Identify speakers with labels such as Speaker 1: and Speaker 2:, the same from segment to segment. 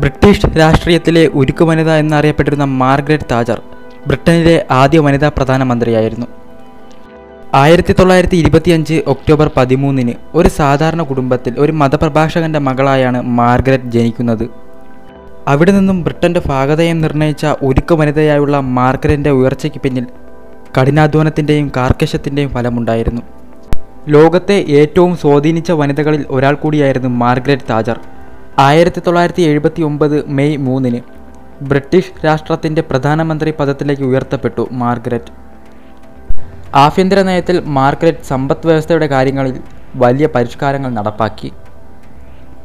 Speaker 1: British രാഷ്ട്രീയത്തിലെ ഉരുക്കു വനിത എന്നറിയപ്പെട്ടിരുന്ന മാർഗ്രറ്റ് താജർ ബ്രിട്ടനിലെ ആദ്യ വനിതാ പ്രധാനമന്ത്രിയായിരുന്നു ആയിരത്തി തൊള്ളായിരത്തി ഇരുപത്തിയഞ്ച് ഒക്ടോബർ പതിമൂന്നിന് ഒരു സാധാരണ കുടുംബത്തിൽ ഒരു മതപ്രഭാഷകന്റെ മകളായാണ് മാർഗ്രറ്റ് ജനിക്കുന്നത്. അവിടെ നിന്നും ബ്രിട്ടന്റെ ഭാഗതയം നിർണയിച്ച ഉരുക്കു വനിതയായുള്ള മാർഗ്രറ്റിന്റെ ഉയർച്ചയ്ക്ക് പിന്നിൽ കഠിനാധ്വാനത്തിന്റെയും കാർക്കശ്യത്തിന്റെയും ഫലമുണ്ടായിരുന്നു. ലോകത്തെ ഏറ്റവും സ്വാധീനിച്ച വനിതകളിൽ ഒരാൾ കൂടിയായിരുന്നു മാർഗ്രറ്റ് താജർ. ആയിരത്തി തൊള്ളായിരത്തി എഴുപത്തി ഒമ്പത് മെയ് മൂന്നിന് ബ്രിട്ടീഷ് രാഷ്ട്രത്തിന്റെ പ്രധാനമന്ത്രി പദത്തിലേക്ക് ഉയർത്തപ്പെട്ടു മാർഗ്രറ്റ്. ആഭ്യന്തര നയത്തിൽ മാർഗ്രറ്റ് സമ്പദ് വ്യവസ്ഥയുടെ കാര്യങ്ങളിൽ വലിയ പരിഷ്കാരങ്ങൾ നടപ്പാക്കി.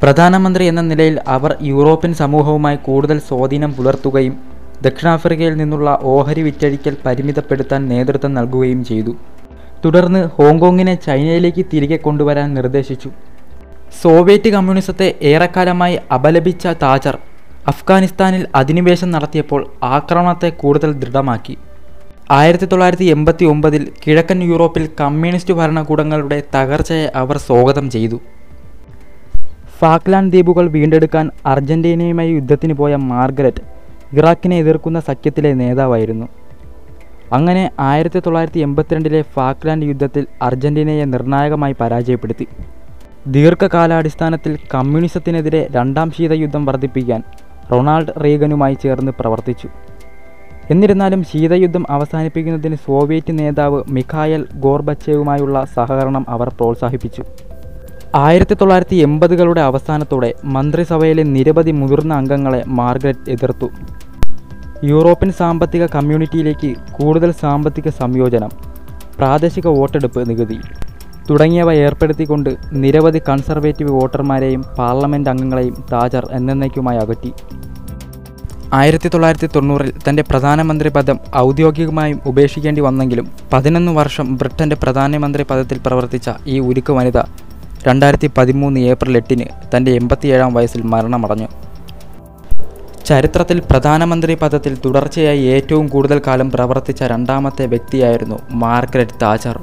Speaker 1: പ്രധാനമന്ത്രി എന്ന നിലയിൽ അവർ യൂറോപ്യൻ സമൂഹവുമായി കൂടുതൽ സ്വാധീനം പുലർത്തുകയും ദക്ഷിണാഫ്രിക്കയിൽ നിന്നുള്ള ഓഹരി വിറ്റഴിക്കൽ പരിമിതപ്പെടുത്താൻ നേതൃത്വം നൽകുകയും ചെയ്തു. തുടർന്ന് ഹോങ്കോങ്ങിനെ ചൈനയിലേക്ക് തിരികെ കൊണ്ടുവരാൻ നിർദ്ദേശിച്ചു. സോവിയറ്റ് കമ്മ്യൂണിസത്തെ ഏറെക്കാലമായി അപലപിച്ച താജർ അഫ്ഗാനിസ്ഥാനിൽ അധിനിവേശം നടത്തിയപ്പോൾ ആക്രമണത്തെ കൂടുതൽ ദൃഢമാക്കി. ആയിരത്തി തൊള്ളായിരത്തി എൺപത്തി ഒമ്പതിൽ കിഴക്കൻ യൂറോപ്പിൽ കമ്മ്യൂണിസ്റ്റ് ഭരണകൂടങ്ങളുടെ തകർച്ചയെ അവർ സ്വാഗതം ചെയ്തു. ഫാക്ലാൻഡ് ദ്വീപുകൾ വീണ്ടെടുക്കാൻ അർജന്റീനയുമായി യുദ്ധത്തിന് പോയ മാർഗരറ്റ് ഇറാഖിനെ എതിർക്കുന്ന സഖ്യത്തിലെ നേതാവായിരുന്നു. അങ്ങനെ ആയിരത്തി തൊള്ളായിരത്തി എൺപത്തിരണ്ടിലെ ഫാക്ലാൻഡ് യുദ്ധത്തിൽ അർജന്റീനയെ നിർണായകമായി പരാജയപ്പെടുത്തി. ദീർഘകാലാടിസ്ഥാനത്തിൽ കമ്മ്യൂണിസത്തിനെതിരെ രണ്ടാം ശീതയുദ്ധം വർദ്ധിപ്പിക്കാൻ റൊണാൾഡ് റീഗനുമായി ചേർന്ന് പ്രവർത്തിച്ചു. എന്നിരുന്നാലും ശീതയുദ്ധം അവസാനിപ്പിക്കുന്നതിന് സോവിയറ്റ് നേതാവ് മിഖായൽ ഗോർബച്ചേവുമായുള്ള സഹകരണം അവർ പ്രോത്സാഹിപ്പിച്ചു. ആയിരത്തി തൊള്ളായിരത്തി എൺപതുകളുടെ അവസാനത്തോടെ മന്ത്രിസഭയിലെ നിരവധി മുതിർന്ന അംഗങ്ങളെ മാർഗരറ്റ് എതിർത്തു. യൂറോപ്യൻ സാമ്പത്തിക കമ്മ്യൂണിറ്റിയിലേക്ക് കൂടുതൽ സാമ്പത്തിക സംയോജനം പ്രാദേശിക വോട്ടെടുപ്പ് നികുതി തുടങ്ങിയവ ഏർപ്പെടുത്തിക്കൊണ്ട് നിരവധി കൺസർവേറ്റീവ് വോട്ടർമാരെയും പാർലമെന്റ് അംഗങ്ങളെയും താജർ എന്നേക്കുമായി അകറ്റി. ആയിരത്തി തൊള്ളായിരത്തി തൊണ്ണൂറിൽ തന്റെ പ്രധാനമന്ത്രി പദം ഔദ്യോഗികമായും ഉപേക്ഷിക്കേണ്ടി വന്നെങ്കിലും പതിനൊന്ന് വർഷം ബ്രിട്ടന്റെ പ്രധാനമന്ത്രി പദത്തിൽ പ്രവർത്തിച്ച ഈ ഉരുക്ക് വനിത രണ്ടായിരത്തി പതിമൂന്ന് ഏപ്രിൽ എട്ടിന് തന്റെ എൺപത്തിയേഴാം വയസ്സിൽ മരണമടഞ്ഞു. ചരിത്രത്തിൽ പ്രധാനമന്ത്രി പദത്തിൽ തുടർച്ചയായി ഏറ്റവും കൂടുതൽ കാലം പ്രവർത്തിച്ച രണ്ടാമത്തെ വ്യക്തിയായിരുന്നു മാർഗരറ്റ് താജർ.